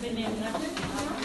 tenemos